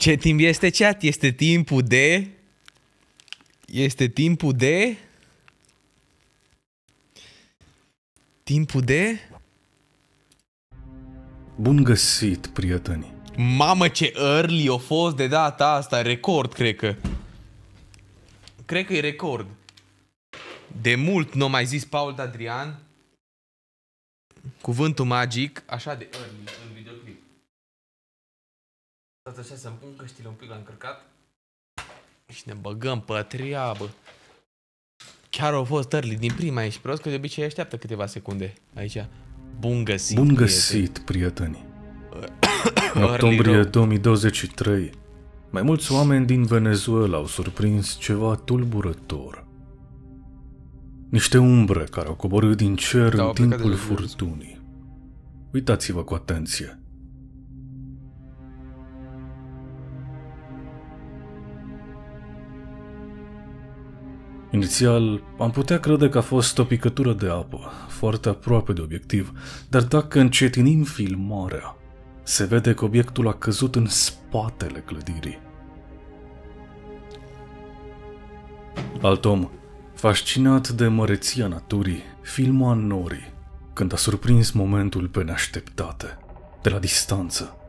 Ce timp este chat? Este timpul de... Este timpul de... Timpul de... Bun găsit, prieteni! Mamă, ce early a fost de data asta, record, cred că. Cred că e record. De mult nu mai zis Paul Adrian cuvântul magic, așa de early în videoclip. Stați așa să-mi pun căștile un pic la încărcat și ne băgăm pe treabă. Chiar au fost early din prima ești prost, că de obicei așteaptă câteva secunde aici. Bun găsit, Bun găsit, prieteni! În octombrie 2023, mai mulți oameni din Venezuela au surprins ceva tulburător. Niște umbre care au coborât din cer Da, în au plecat timpul de jos. furtunii. Uitați-vă cu atenție. Inițial, am putea crede că a fost o picătură de apă, foarte aproape de obiectiv, dar dacă încetinim filmarea, se vede că obiectul a căzut în spatele clădirii. Alt om, fascinat de măreția naturii, filma norii, când a surprins momentul pe neașteptate, de la distanță.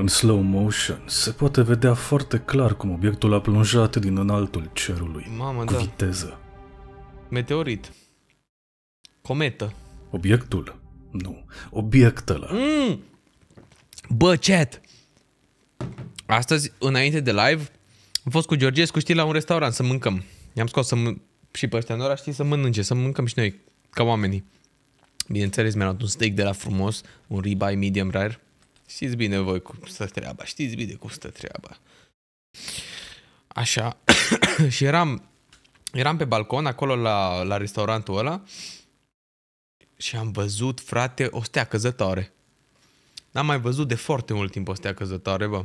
În slow motion se poate vedea foarte clar cum obiectul a plonjat din înaltul cerului, Mamă, cu da. viteză. Meteorit. Cometă. Obiectul? Nu, obiectele. Mm! Bă, chat! Astăzi, înainte de live, am fost cu Georgescu, știi, la un restaurant să mâncăm. I-am scos să mân- și pe ăștia în ora, știi, să mănânce, să mâncăm și noi, ca oamenii. Bineînțeles, mi-a luat un steak de la frumos, un ribeye medium rare. Știți bine voi cum stă treaba, știți bine cum stă treaba. Așa. și eram, eram pe balcon, acolo la, la restaurantul ăla, și am văzut, frate, o stea căzătoare. N-am mai văzut de foarte mult timp o stea căzătoare, bă.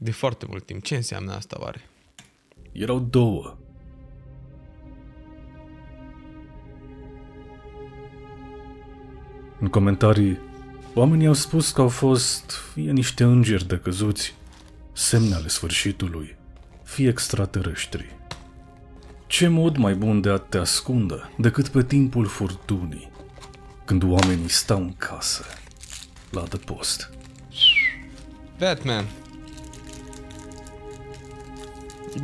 De foarte mult timp. Ce înseamnă asta, oare? Erau două. În comentarii, oamenii au spus că au fost fie niște îngeri de căzuți, semne ale sfârșitului, fie extraterestri. Ce mod mai bun de a te ascunde decât pe timpul furtunii, când oamenii stau în casă, la adăpost. Batman.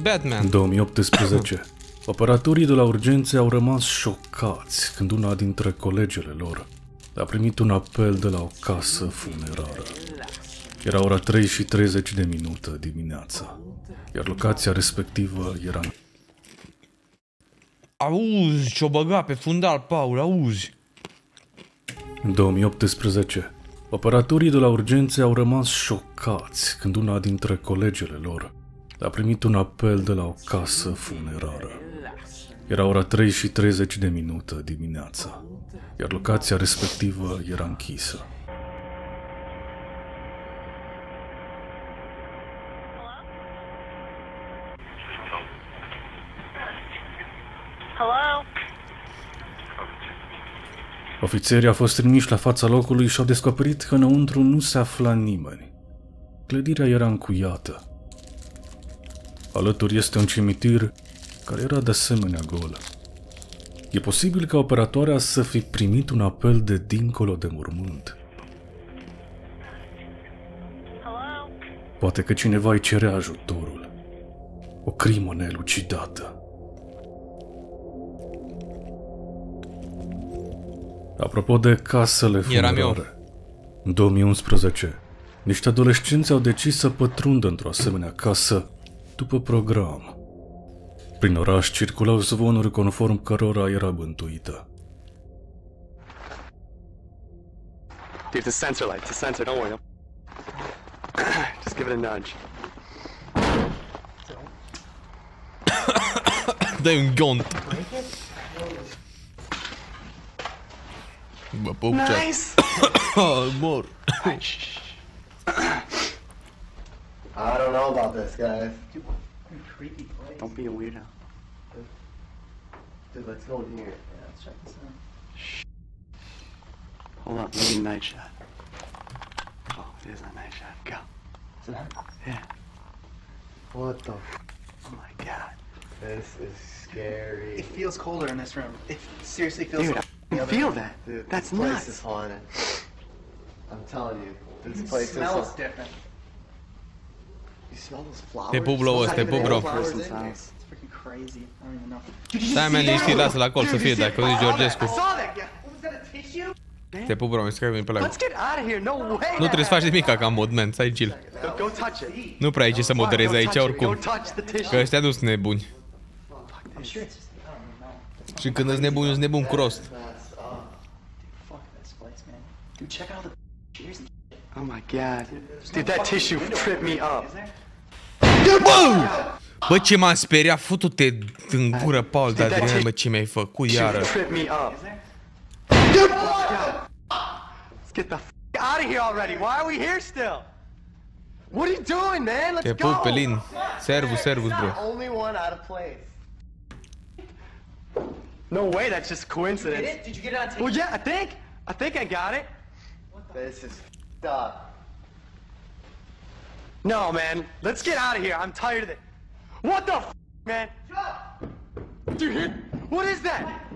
Batman. În 2018, operatorii de la urgențe au rămas șocați când una dintre colegele lor a primit un apel de la o casă funerară. Era ora 3 și 30 de minute dimineața, iar locația respectivă era Auzi ce-o băga pe fundal, Paul, auzi. În 2018, operatorii de la urgențe au rămas șocați când una dintre colegele lor a primit un apel de la o casă funerară. Era ora 3 și 30 de minute dimineața, iar locația respectivă era închisă. Hello? Ofițerii au fost trimiși la fața locului și au descoperit că înăuntru nu se afla nimeni. Clădirea era încuiată. Alături este un cimitir care era de asemenea gol. E posibil ca operatoarea să fi primit un apel de dincolo de mormânt. Hello? Poate că cineva îi cerea ajutorul. O crimă nelucidată. Apropo de casele Eram eu. funerare, în 2011, niște adolescenți au decis să pătrundă într-o asemenea casă după program. Prin oraș circulau zvonuri conform cărora era bântuită. Dude, the sensor light, the sensor, don't worry. Just give it a nudge. Dai un gont. Bă, pup, chat. Nice! Mor. I don't know about this, guys. Don't be a weirdo. Dude, let's go in here. Yeah, let's check this out. Shh. Hold up, maybe night shot. Oh, it is a night shot. Go. Yeah. What the? Oh my god. This is scary. It feels colder in this room. It seriously feels. Dude, I can feel room. that. Dude, That's this place is haunted. I'm telling you, this It place smells is. different. Te pup, Lowe, Smells te like pup, there bro. are flowers Person's in here. house. It's freaking crazy. I don't even know. Stai mai liniștit, lasă la col să fie, dacă o zici I Georgescu. saw that guy. What was that a tissue? Te pup, bro, mi se că pe la Let's get out of here. No way. Nu trebuie să faci nimic ca în mod, man, stai chill. Go, go touch it. Nu prea ai ce să moderezi Go aici touch it. Go oricum. touch the Că tissue. ăștia nu sunt nebuni. I'm sure it's just. I don't even know. Și când îți nebuni, îți nebun cu rost. Fuck this place, man. Dude, check out all the cheers and shit. Oh my god. Dude, that tissue tripped me up. Is there? Bă, ce m-am speriat, futu-te în gură, Paul, dar Adrian, bă, ce mi-ai făcut iară. Tissue tripped me up. Is there? Dude! Let's get the f out of here already. Why are we here still? What are you doing, man? Let's Te go. pup, Pelin. Servus, servus, bro. Only one out of place. No way. That's just Did coincidence. it? Did you get it on tape? Well, yeah, I think. I think I got it. This is f***ed up. No, man. Let's get out of here. I'm tired of it. What the f, man? Dude, what is that?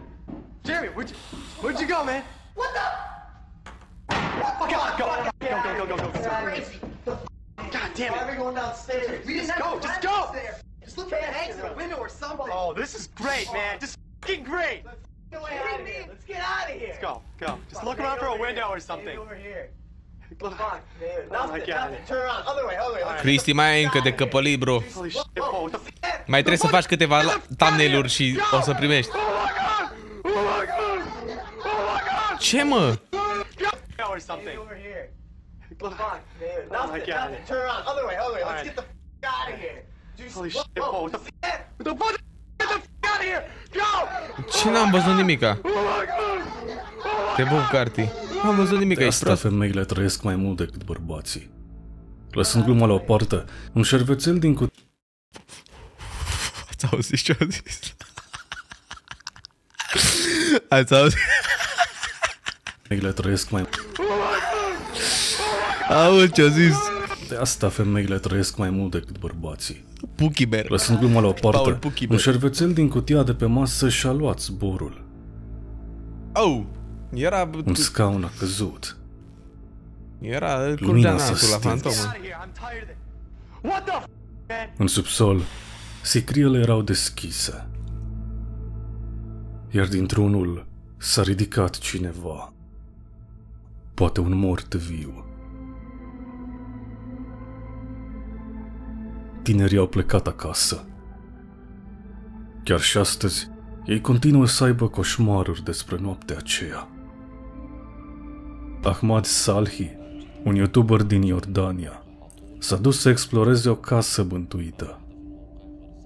Jeremy, where'd you, where'd you go, man? What the? Go, go, go, go, go, go, go, go. Crazy. God damn Why are it. we going downstairs? We didn't Just have go, to just climb go. upstairs. Just look at the exit window or something. Oh, this is great, man. Just fucking great. Get away out of here. Let's get out of here. Let's go, go. Just look around for a window or something. Over here. Cristi, mai ai încă de căpălit, bro. Holy shit, Paul, what the f- Mai trebuie să faci câteva la- thumbnail-uri și o să primești. Oh my god! Oh my god! Oh my god! Ce, mă? Or something. over here. Look. Fuck, dude. Oh my Nothing, God. nothing. Turn around. Other way, other way. Let's Alright. get the f- out of here. Dude, Holy whoa, shit, whoa. Paul, what the f- What the fuck? Ce n-am văzut nimica? Oh my god! Te pup, Carti. N-am văzut nimic, De ești asta prost. femeile trăiesc mai mult decât bărbații. Lăsând gluma la o parte, un șervețel din cutie Ați auzit ce a zis? Ați auzit? femeile trăiesc mai Auzi ce a zis? De asta femeile trăiesc mai mult decât bărbații. Puki Bear. Lăsând gluma la o Paul parte, Puchi, un bă. șervețel din cutia de pe masă și-a luat zborul. Oh! Era... Un scaun a căzut. Era Lumina curgea s-a nasul la stins. fantomă. Out of here, I'm tired of it. What the f, man? În subsol, sicriele erau deschise. Iar dintr-unul s-a ridicat cineva. Poate un mort viu. Tinerii au plecat acasă. Chiar și astăzi, ei continuă să aibă coșmaruri despre noaptea aceea. Ahmad Salhi, un youtuber din Iordania, s-a dus să exploreze o casă bântuită.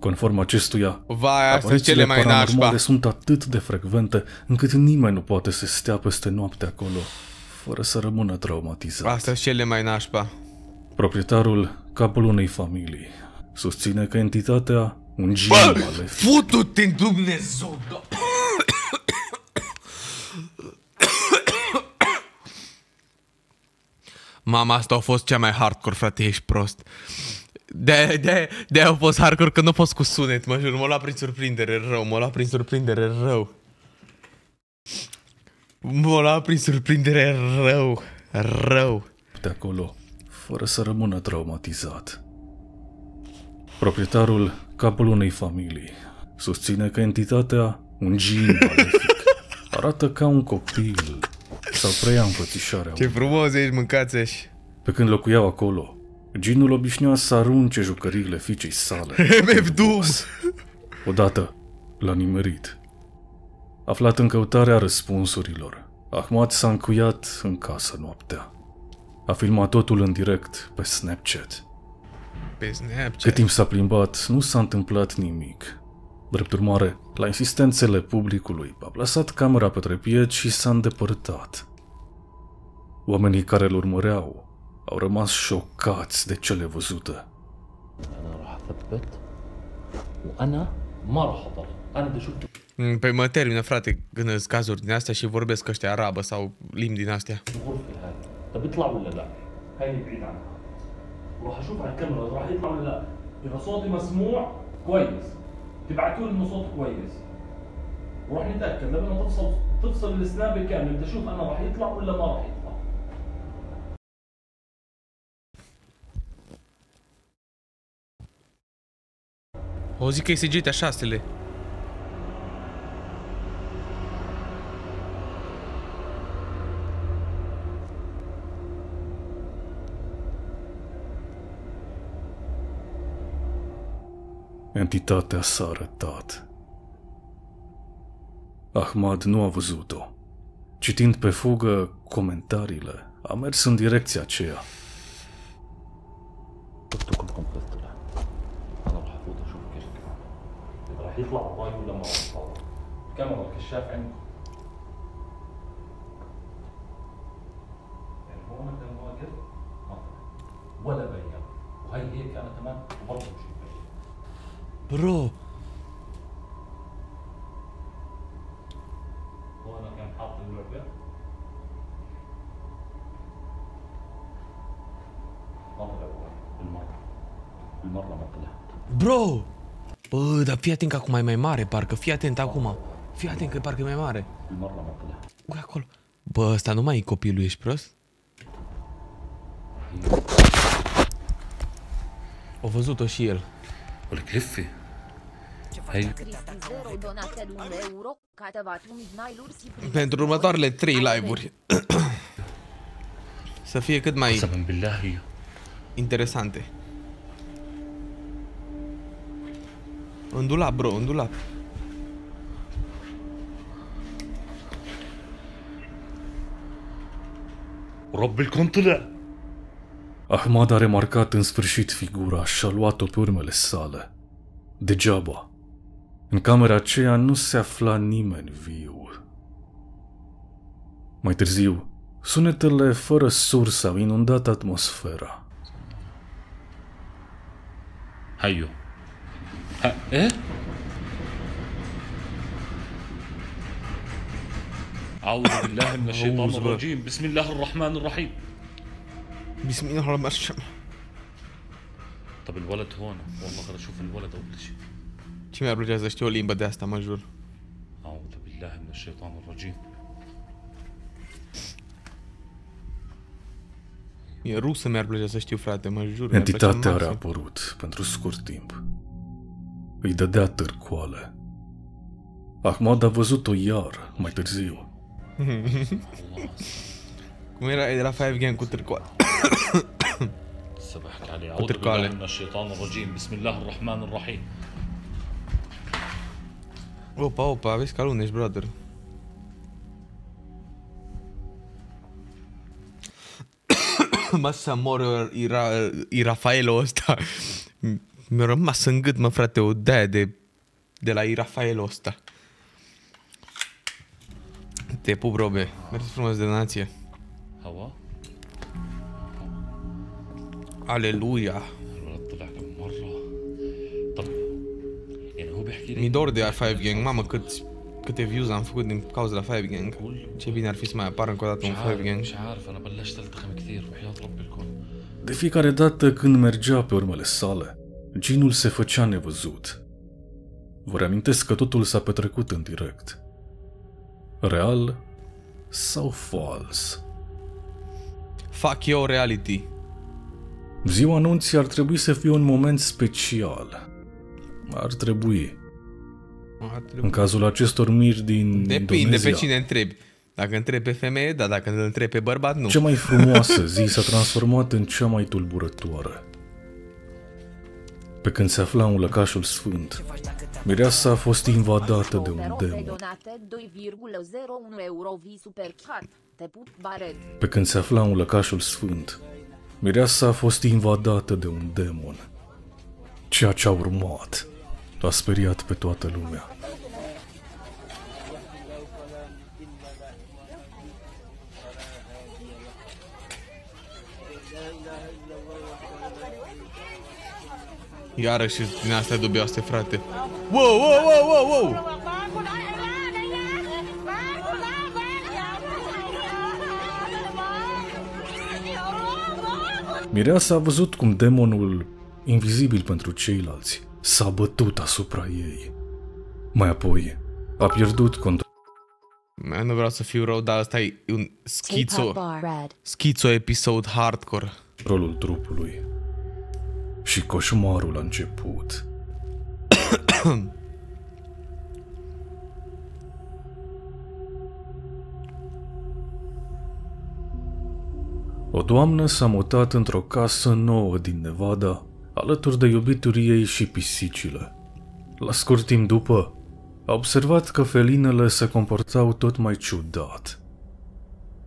Conform acestuia, Vai, astea sunt aparițiile cele mai paranormale nașpa. sunt atât de frecvente încât nimeni nu poate să stea peste noapte acolo fără să rămână traumatizat. Astea sunt cele mai nașpa. Proprietarul, capul unei familii, susține că entitatea, un gin Bă! malefic, Futu-te în Dumnezeu, da. Mama, asta a fost cea mai hardcore, frate, ești prost. De, de, de a fost hardcore că nu a fost cu sunet, mă jur, m-a luat prin surprindere rău, m-a luat prin surprindere rău. M-a luat prin surprindere rău, rău. de acolo, fără să rămână traumatizat. Proprietarul, capul unei familii, susține că entitatea, un gin malefic, arată ca un copil sau preia înfățișarea Ce frumos ești, mâncați -și. Pe când locuiau acolo, ginul obișnuia să arunce jucăriile fiicei sale. MF Doom. Odată l-a nimerit. Aflat în căutarea răspunsurilor, Ahmad s-a încuiat în casă noaptea. A filmat totul în direct pe Snapchat pe Snapchat. Cât timp s-a plimbat, nu s-a întâmplat nimic. Drept urmare, la insistențele publicului, a plasat camera pe trepied și s-a îndepărtat. Oamenii care îl urmăreau au rămas șocați de cele văzute. Păi mă termină, frate, gândesc cazuri din astea și vorbesc ăștia arabă sau limbi din astea. وراح أشوف على الكاميرا راح يطلع ولا لا. إذا صوتي مسموع كويس. تبعتوا لي انه صوت كويس. وراح نتأكد لما تفصل تفصل السناب كامل بدي أشوف أنا راح يطلع ولا ما راح يطلع. O zic că e GTA 6 Entitatea s-a arătat. Ahmad nu a văzut-o. Citind pe fugă comentariile, a mers în direcția aceea. شفتوا كلكم بس طلع انا راح افوت اشوف كيف كمان اذا راح يطلع وراي ولا ما راح يطلع الكاميرا الكشاف عندكم يعني هو انا كان واقف Bro. Bro! Bă, dar fii atent că acum e mai mare, parcă. Fii atent acum. Fii atent că parcă e mai mare. Uite acolo. Bă, ăsta nu mai e copilul, ești prost? O văzut-o și el. O le. Cristi Zero donated 1 euro, câteva thumbnail-uri și prin Pentru următoarele 3 live-uri. Să fie cât mai قسما بالله هي interesante. În dulap, bro, în dulap. ورب الكون طلع Ahmad a remarcat în sfârșit figura și a luat-o pe urmele sale. Degeaba. În camera aceea nu se afla nimeni viu. Mai târziu, sunetele fără sursă au inundat atmosfera. هيو ها إيه أعوذ بالله من الشيطان. الرجيم بسم الله الرحمن الرحيم Bismillahirrahmanirrahim. طب الولد هون والله غير أشوف الولد اول شيء Ce mi-ar plăcea să știu o limbă de asta, mă jur. أعوذ بالله من الشيطان الرجيم E rusă mi-ar plăcea să știu, frate, mă jur. mi-ar plăcea Entitatea a maxim. reapărut pentru scurt timp. Îi dădea târcoale. Ahmad a văzut-o iar, mai târziu. Cum era, era Five Gang cu târcoale. هسه بحكي عليه أعوذ وتركالة. بالله من الشيطان الرجيم بسم الله الرحمن الرحيم Opa, opa, vezi că alunești, brother. mă să mor ira, Irafaelo ăsta. Mi-a rămas în gât, mă, frate, o de de, de la Irafaelo ăsta. Te pup, robe. Mersi frumos de nație. Aleluia. Mi dor de Five Gang, mamă cât, câte views am făcut din cauza la Five Gang Ce bine ar fi să mai apară încă o dată un Five Gang De fiecare dată când mergea pe urmele sale, Ginul se făcea nevăzut. Vă reamintesc că totul s-a petrecut în direct. Real sau fals? Fac eu reality. Ziua anunții ar trebui să fie un moment special. Ar trebui. Ar trebui- În cazul acestor mirți din Depinde Indonezia, pe cine întrebi. Dacă întrebi pe femeie, da, dacă îl întrebi pe bărbat, nu. Cea mai frumoasă zi s-a transformat în cea mai tulburătoare. Pe când se afla în lăcașul sfânt, mireasa a fost invadată de un Romero demon. donated 2,01 euro vi super chat. Te pup, Bared. Pe când se afla în lăcașul sfânt, mireasa a fost invadată de un demon. Ceea ce a urmat a speriat pe toată lumea. Iarăși din astea dubioase, frate. Wow, wow, wow, wow, wow! Mireasa a văzut cum demonul, invizibil pentru ceilalți, s-a bătut asupra ei. Mai apoi, a pierdut controlul Man, nu vreau să fiu rău, dar ăsta e un K-pop schizo, bar. Red. schizo episod hardcore. trupului. Și coșmarul a început. O doamnă s-a mutat într-o casă nouă din Nevada, alături de iubituri ei și pisicile. La scurt timp după, a observat că felinele se comportau tot mai ciudat.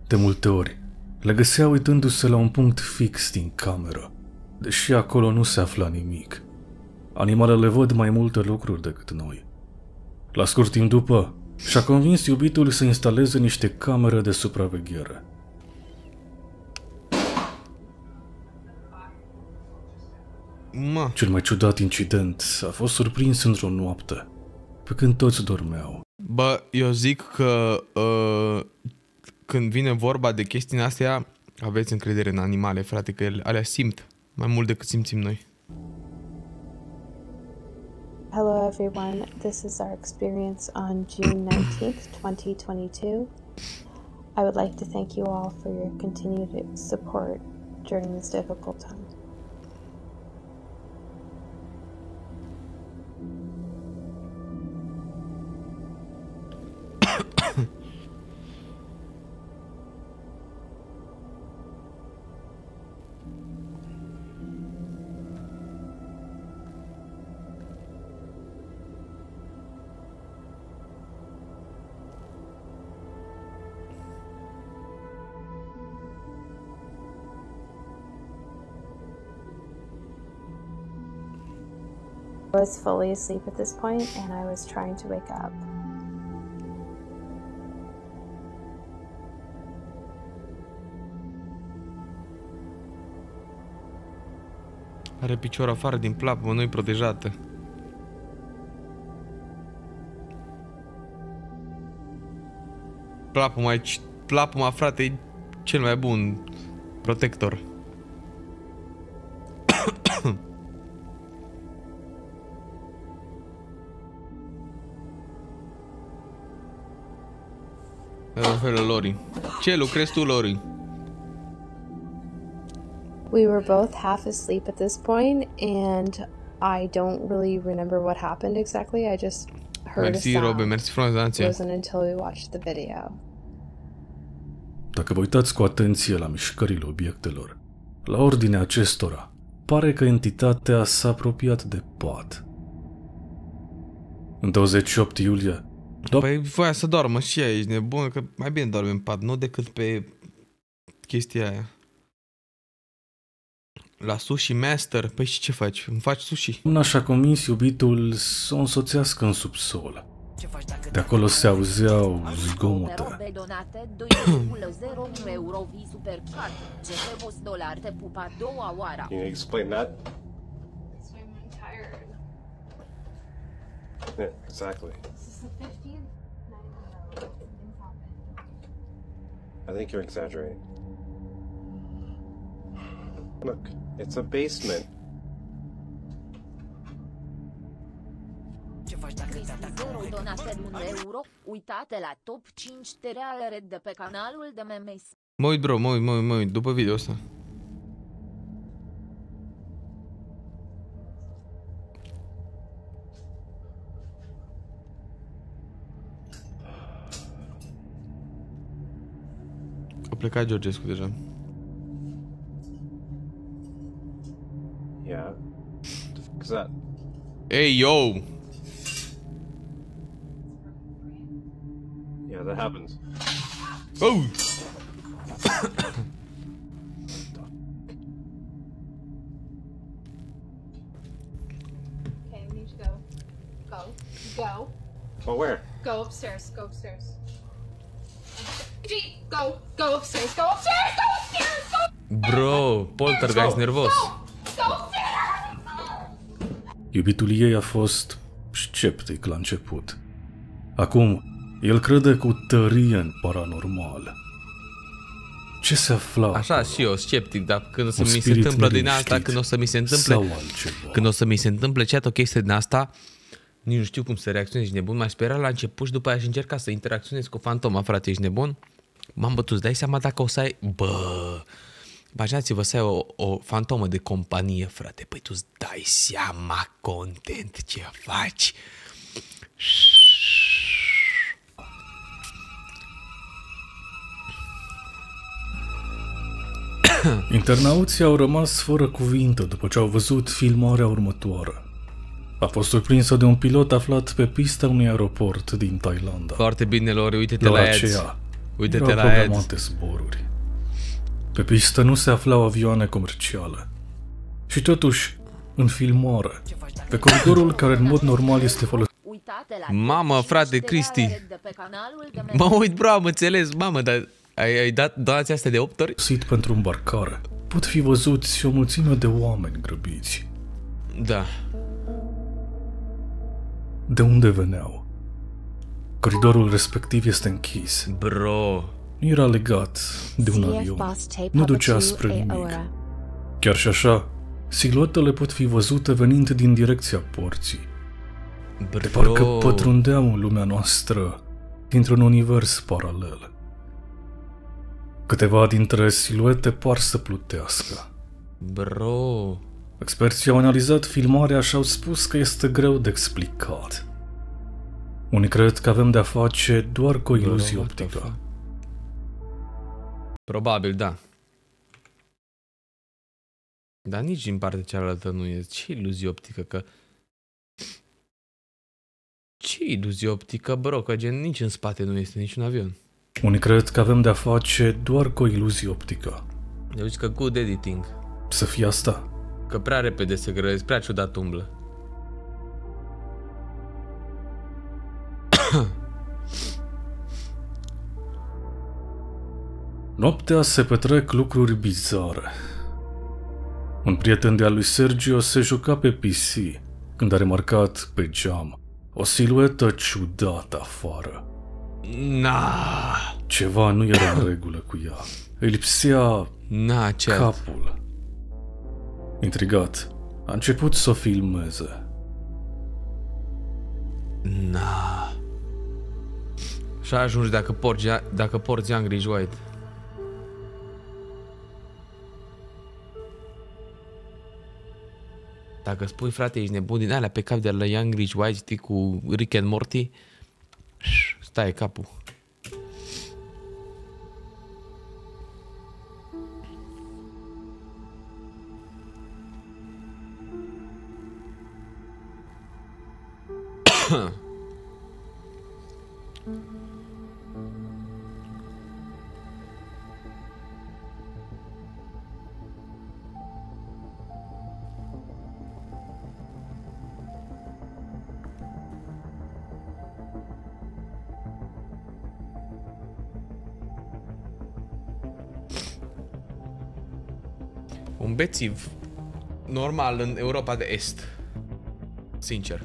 De multe ori, le găsea uitându-se la un punct fix din cameră, deși acolo nu se afla nimic. Animalele văd mai multe lucruri decât noi. La scurt timp după, și-a convins iubitul să instaleze niște camere de supraveghere. Mă, Cel mai ciudat incident a fost surprins într-o noapte, pe când toți dormeau. bă, eu zic că uh, când vine vorba de chestii din astea, aveți încredere în animale, frate, că ele, alea simt mai mult decât simțim noi. Hello, everyone. This is our experience on June 19th, 2022. I would like to thank you all for your continued support during this difficult time. Was fully asleep at this point and I was trying to wake up. Are picior afară din plapumă, nu-i protejată. Plapuma, e c- plapuma, frate, e cel mai bun protector. La fel, Lori. Ce lucrezi tu, Lori? We were both half asleep at this point and I don't really remember what happened exactly. I just heard a Mersi, sound. Robe, mersi frumos, It Danția. wasn't until we watched the video. Dacă vă uitați cu atenție la mișcările obiectelor, la ordinea acestora, pare că entitatea s-a apropiat de pat. În 28 iulie, Păi voia să doarmă și ea, ești nebun, că mai bine doarme în pat, nu decât pe chestia aia. La Sushi Master, păi și ce faci? Îmi faci sushi? doamna și-a convins iubitul să o însoțească în subsol. De acolo se auzeau zgomote. Robe donate 2,01 euro vi super chat. GP dolar te pupa doua oara. Can you explain that? I'm tired. Yeah, exactly. This is the 15th night in a row. Something's happened. I think you're exaggerating. Look, it's a basement. Cristi Zero donate 1 euro. Uitate la top 5 tereale de pe canalul de memes. Mă uit, bro, mă uit, mă uit, mă uit, după video ăsta. Plecat Georgescu deja. Yeah. What the that? Ei, yo! Yeah, that happens. Oh! Okay, we need to go. Go. Go. Oh, where? Go upstairs. Go upstairs. Gee, Go. Go upstairs. Go upstairs. Go upstairs. Go. Bro, poltergeist nervos. Go upstairs. Iubitul ei a fost sceptic la început. Acum, el crede cu tărie în paranormal. Ce se afla Așa acolo? și eu, sceptic, dar când o să Un mi se spirit întâmplă din asta, neliniștit. când o să mi se întâmple, Sau altceva. când o să mi se întâmple chat o chestie din asta, nici nu știu cum să reacționez, ești nebun, m-aș spera la început și după aia și încerca să interacționez cu fantoma, frate, ești nebun? M-am bătut, îți dai seama dacă o să ai, bă, imaginați-vă să ai o, o fantomă de companie, frate, păi tu îți dai seama content ce faci. Internauții au rămas fără cuvinte după ce au văzut filmarea următoare. A fost surprinsă de un pilot aflat pe pista unui aeroport din Thailanda. Foarte bine, Lori, uite-te La la ads. Aceea, Uite-te erau la ads. programate zboruri. Pe pistă nu se aflau avioane comerciale. Și totuși, în filmare, pe coridorul care în mod normal este folosit Uitate la Mamă, top frate, 5 Cristi. de pe canalul de Mă uit, bro, am înțeles, mamă, dar ai, ai dat donația astea de 8 ori? pentru îmbarcare, pot fi văzuți o mulțime de oameni grăbiți. Da. De unde veneau? Coridorul respectiv este închis. Bro. Nu era legat de un CF avion. Boss Tape Nu ducea Puppet spre 2 nimic. Aora. Chiar și așa, siluetele pot fi văzute venind din direcția porții. Bro. De parcă pătrundeau în lumea noastră dintr-un univers paralel. Câteva dintre siluete par să plutească. Bro. Experții au analizat filmarea și au spus că este greu de explicat. Unii cred că avem de-a face doar cu o iluzie what the optică. Probabil, da. Dar nici din partea cealaltă nu e. Ce iluzie optică că... Ce iluzie optică, bro? Că gen nici în spate nu este niciun avion. Unii cred că avem de-a face doar cu o iluzie optică. Eu zic că good editing. Să fie asta. Că prea repede se grăbesc, prea ciudat umblă. Noaptea se petrec lucruri bizare. Un prieten de-al lui Sergio se juca pe PC când a remarcat pe geam o siluetă ciudată afară. Na, Ceva nu era în regulă cu ea. Îi lipsea na, ce capul. Intrigat, a început să o filmeze. Na. Și ajungi dacă porți, dacă porți Young Ridge White. Dacă spui, frate, ești nebun din alea pe cap de la Young Ridge White, știi, cu Rick and Morty, stai capul. Un bețiv normal în Europa de Est. Sincer.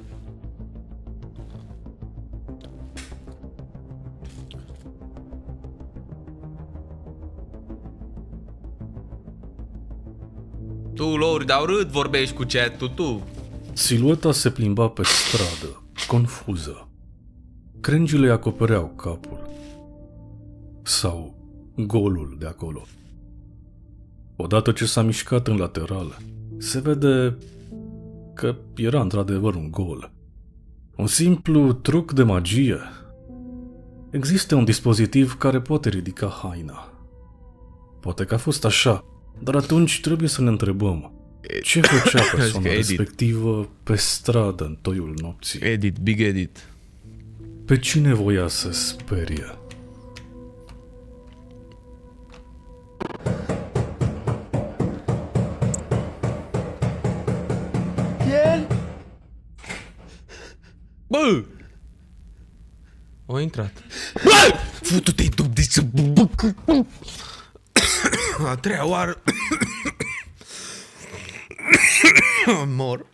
Tu, Lori, dar urât vorbești cu chat tu. Silueta se plimba pe stradă, confuză. Crengile îi acopereau capul. Sau golul de acolo. Odată ce s-a mișcat în lateral, se vede că era într-adevăr un gol. Un simplu truc de magie. Există un dispozitiv care poate ridica haina. Poate că a fost așa, dar atunci trebuie să ne întrebăm ce făcea persoana Edit. respectivă pe stradă în toiul nopții? Edit, big edit. Pe cine voia să sperie? Bă! O intrat. Bă! Futu-te-i tu de să... bă, că- A treia oară... Mor.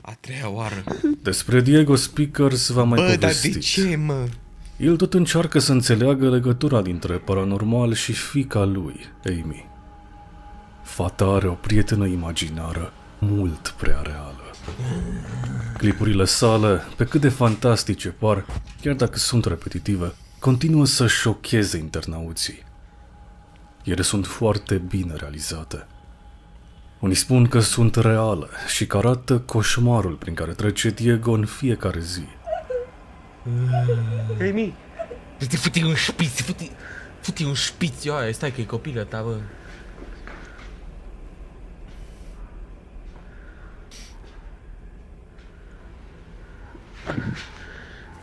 A treia oară. Despre Diego Speakers v-am mai Bă, dar povestit. de ce, mă? El tot încearcă să înțeleagă legătura dintre paranormal și fica lui, Amy. Fata are o prietenă imaginară mult prea reală. Clipurile sale, pe cât de fantastice par, chiar dacă sunt repetitive, continuă să șocheze internauții. Ele sunt foarte bine realizate. Unii spun că sunt reale și că arată coșmarul prin care trece Diego în fiecare zi. Amy, Te futi un șpiț, futi, futi un șpiț, eu aia, stai că e copilă ta, bă.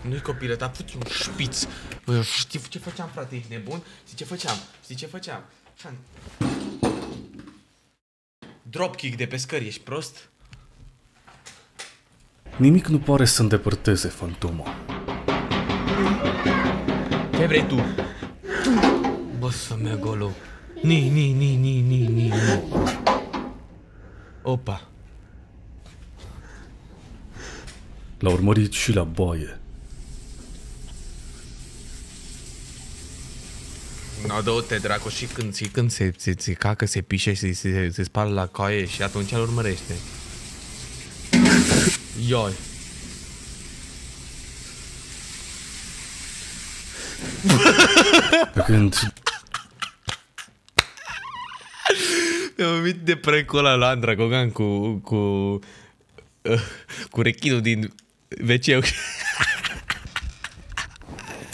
Nu-i copilă ta, futi un șpiț. Bă, știi ce făceam, frate, ești nebun? Știi ce făceam? Știi ce făceam? Fan. Dropkick de pe scări, ești prost? Nimic nu pare să îndepărteze fantoma. Ce vrei tu? Bă, să mea golo. Ni, ni, ni, ni, ni, ni, ni. Opa. L-a urmărit și la baie. No, dă-te, dracu, și când, și când se, se, se cacă, se pișe, se, se, se spală la coaie și atunci îl urmărește. Ioi. Pe când Mi-am amint de prank-ul ăla la Andra Gogan cu, cu, uh, cu rechinul din wc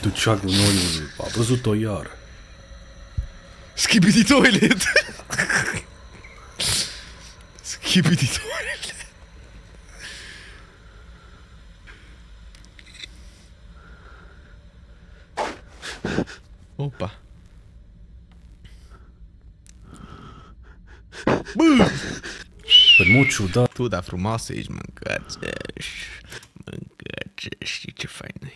ducea gunoiul, a văzut-o iar. Skibidi toilet. Skibidi toilet. Opa. În mod ciudat, Tu, da frumoasă ești, mâncați Mâncați și ce fain e.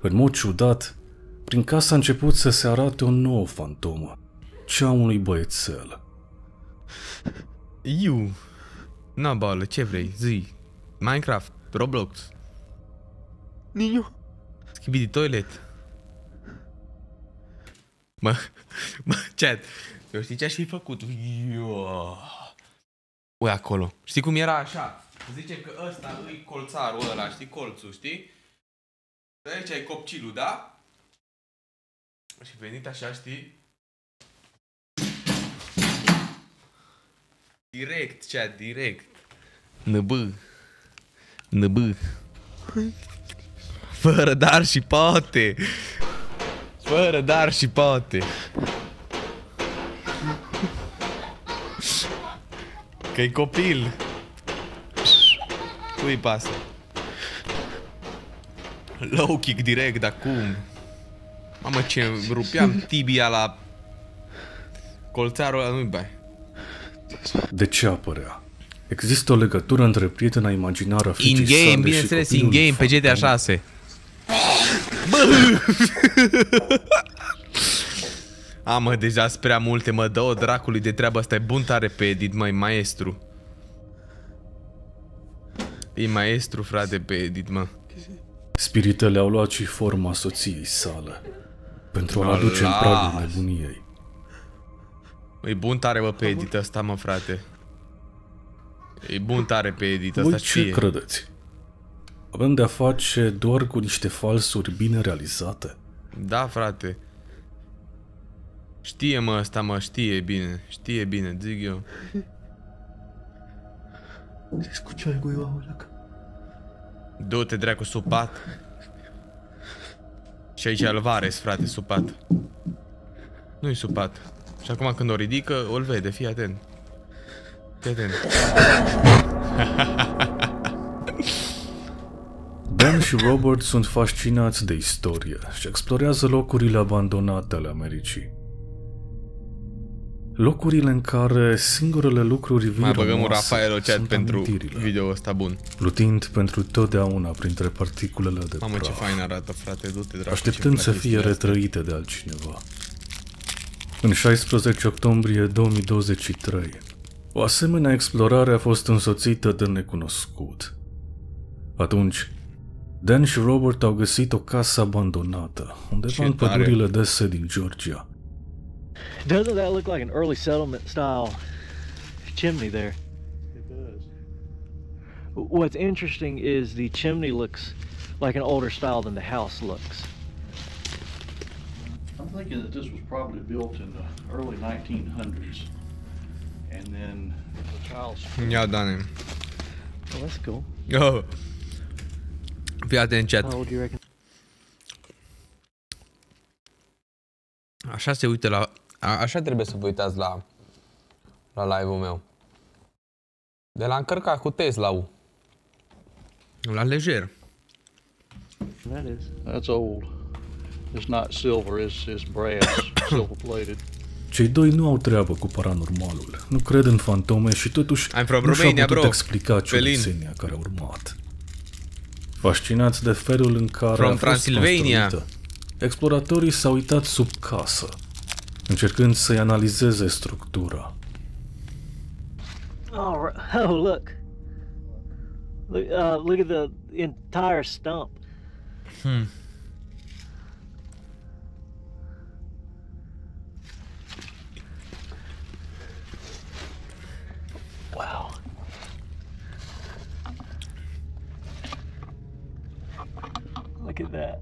în mod ciudat, prin casă a început să se arate o nouă fantomă, cea a unui băiețel. Iu. Na, bală, ce vrei? Zi. Minecraft, Roblox, Niño. Skibidi Toilet. Mă, mă, chat, eu știi ce aș fi făcut? Iu. Ui, acolo. Știi cum era așa? Zice că ăsta îi colțarul ăla, știi, colțul, știi? De aici ai copcilul, da? Și venit așa, știi? Direct, chat, direct. NB. NB. Fără dar și poate. Fără dar și poate. Că-i copil. Cui pasă? Low kick direct, dar cum? Mamă, ce rupeam tibia la colțarul ăla, nu-i bai. De ce apărea? Există o legătură între prietena imaginară a fiicei In-game, sale bineînțeles, și copilul in-game, pe GTA fantomă? 6. A, mă, deja sunt prea multe, mă, dă-o dracului de treabă asta, e bun tare pe edit, măi, maestru. E maestru, frate, pe edit, mă. Spiritele au luat și forma soției sale, pentru a-l Mă aduce în las. pragul nebuniei. E bun tare, bă, pe edit ăsta, mă, frate. E bun tare pe edit ăsta, Voi ce știe. credeți? Avem de-a face doar cu niște falsuri bine realizate? Da, frate. Știe, mă, ăsta, mă, știe bine. Știe bine, zic eu. Se escucha algo debajo de la cama. Du-te, dracu, supat. Și aici Alvarez, frate, supat. Nu-i supat. Și acum când o ridică, o-l vede, fii atent. Fii atent. Ben și Robert sunt fascinați de istorie și explorează locurile abandonate ale Americii. Locurile în care singurele lucruri vii Mai băgăm un rămase Rafael Ocean sunt pentru amintirile, video ăsta bun. plutind pentru totdeauna printre particulele de Mamă, ce praf, fain arată, frate, du-te, dracu. așteptând ce-mi să place fie chestia asta. retrăite de altcineva. În 16 octombrie 2023, O asemenea explorare a fost însoțită de necunoscut. Atunci, Dan și Robert au găsit o casă abandonată, undeva Ce în tare. pădurile dese din Georgia. Doesn't that look like an early settlement style chimney there? It does. What's interesting is the chimney looks like an older style than the house looks. I'm thinking that this was probably built in the early 1900s. And then the child's Ia, mm, Dane. Oh, that's cool. Oh. Fii atent, chat. How old do you reckon? Ah, Așa se uită la... A, așa trebuie să vă uitați la, la live-ul meu. De la încărcat cu Tesla-ul. La lejer. That is. That's old. It's not silver, it's, it's brass, silver plated. Cei doi nu au treabă cu paranormalul, nu cred în fantome și totuși I'm from nu și-au Romania, putut bro. explica Felin. ciudățenia care a urmat. Fascinați de felul în care From a fost Transylvania. construită, exploratorii s-au uitat sub casă, încercând să-i analizeze structura. Oh, r- oh look. Look, uh, look at the entire stump. Hmm. Wow. Look at that.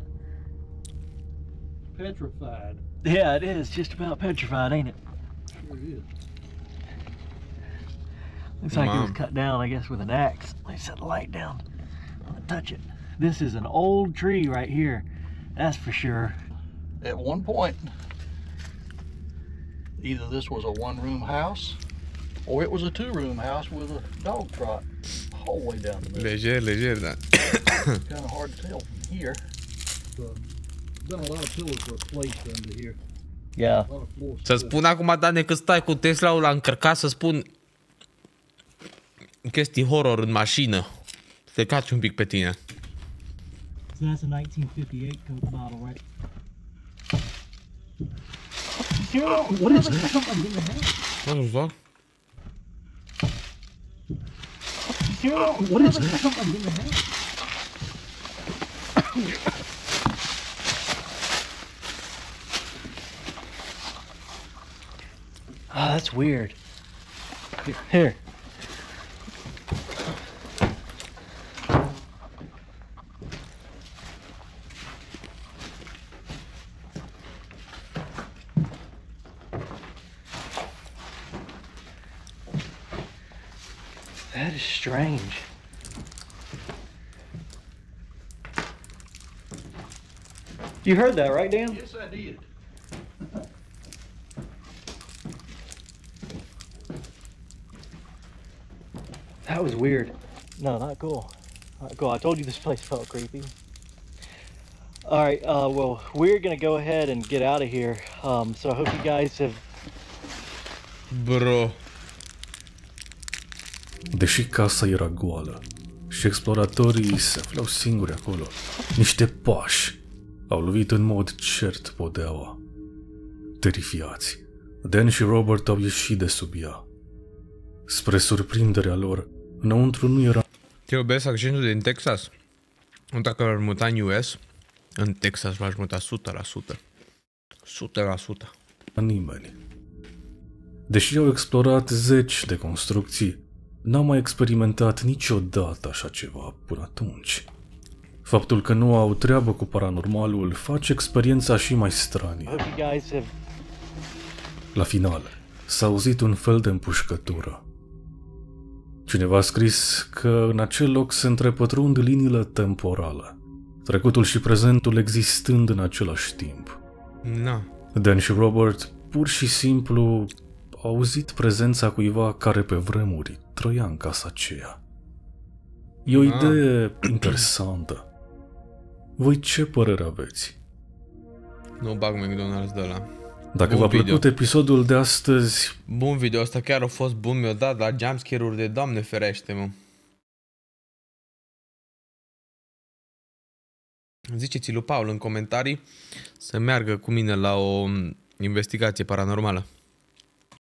Petrified. Yeah, it is just about petrified, ain't it? Sure is. Looks like it was cut down, I guess, with an axe. Let me set the light down. Don't touch it. This is an old tree right here. That's for sure. At one point, either this was a one room house or it was a two room house with a dog trot whole way down the middle. Lejer, lejer, da. kind of hard to tell from here. Been Yeah. A lot of floors. Să spun acum, Dane, că stai cu Tesla-ul la încărcat să spun chestii horror în mașină. Te caci un pic pe tine. So that's a 1958 Coke bottle, right? What is that? What the fuck? What is that? Oh, that's weird. Here. Here. That is strange. You heard that, right, Dan? Yes, I did. That was weird. No, not cool. Not cool. I told you this place felt creepy. All right. Uh, well, we're gonna go ahead and get out of here. Um, so I hope you guys have. Bro. Deși casa era goală și exploratorii se aflau singuri acolo, niște pași au lovit în mod cert podeaua. Terifiați, Dan și Robert au ieșit de sub ea. Spre surprinderea lor, înăuntru nu era Eu iubesc accentul din Texas. Dacă l-ar muta în US, în Texas l-aș muta 100%. 100%. nimeni. Deși au explorat zeci de construcții, n-au mai experimentat niciodată așa ceva până atunci. Faptul că nu au treabă cu paranormalul face experiența și mai I stranie. hope you guys have. La final, s-a auzit un fel de împușcătură. Cineva a scris că în acel loc se întrepătrund liniile temporale, trecutul și prezentul existând în același timp. Na. Dan și Robert pur și simplu au auzit prezența cuiva care pe vremuri trăia în casa aceea. E o Ah. idee interesantă. Voi ce părere aveți? Nu bag McDonald's de la. Dacă Bun v-a video. plăcut episodul de astăzi, Bun video, ăsta chiar a fost bun, mi-a dat la jumpscare-uri de doamne ferește, mă. Ziceți lui Paul în comentarii să meargă cu mine la o investigație paranormală.